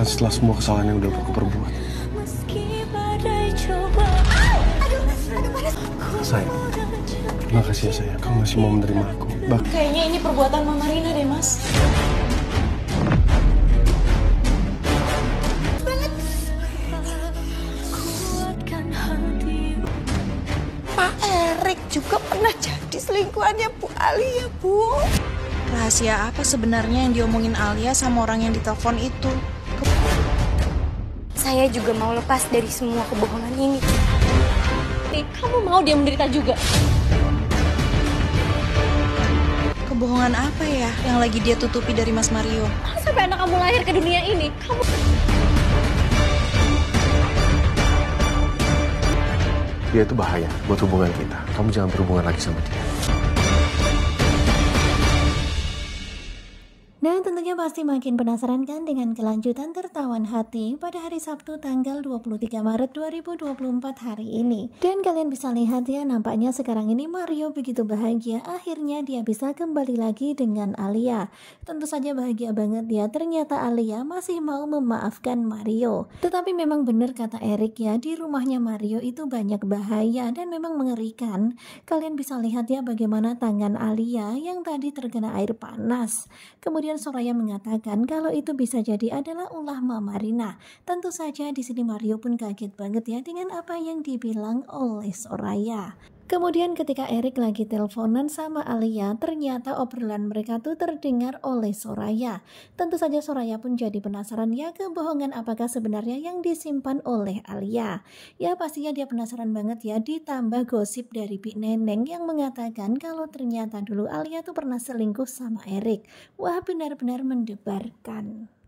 menyesalkan setelah semua kesalahan yang udah aku perbuat. Sayang, terima kasih ya sayang. Kamu masih mau menerima aku. Bah, Kayaknya ini perbuatan Mama Rina deh, Mas. Pak Erik juga pernah jadi selingkuhannya Bu Alia, Bu. Rahasia apa sebenarnya yang diomongin Alia sama orang yang ditelepon itu? Saya juga mau lepas dari semua kebohongan ini. Nih, kamu mau dia menderita juga? Kebohongan apa ya yang lagi dia tutupi dari Mas Mario? Kalau sampai anak kamu lahir ke dunia ini, kamu dia itu bahaya buat hubungan kita. Kamu jangan berhubungan lagi sama dia. Dan tentunya pasti makin penasaran kan dengan kelanjutan tertawan hati pada hari Sabtu tanggal 23 Maret 2024 hari ini. Dan kalian bisa lihat ya nampaknya sekarang ini Mario begitu bahagia akhirnya dia bisa kembali lagi dengan Alia. Tentu saja bahagia banget ya ternyata Alia masih mau memaafkan Mario. Tetapi memang benar kata Erik ya di rumahnya Mario itu banyak bahaya dan memang mengerikan. Kalian bisa lihat ya bagaimana tangan Alia yang tadi terkena air panas. Kemudian Soraya mengatakan kalau itu bisa jadi adalah ulah Mama Rina. Tentu saja di sini Mario pun kaget banget ya dengan apa yang dibilang oleh Soraya. Kemudian ketika Erik lagi teleponan sama Alia, ternyata obrolan mereka tuh terdengar oleh Soraya. Tentu saja Soraya pun jadi penasaran ya kebohongan apakah sebenarnya yang disimpan oleh Alia. Ya pastinya dia penasaran banget ya ditambah gosip dari Bik Neneng yang mengatakan kalau ternyata dulu Alia tuh pernah selingkuh sama Erik. Wah benar-benar mendebarkan.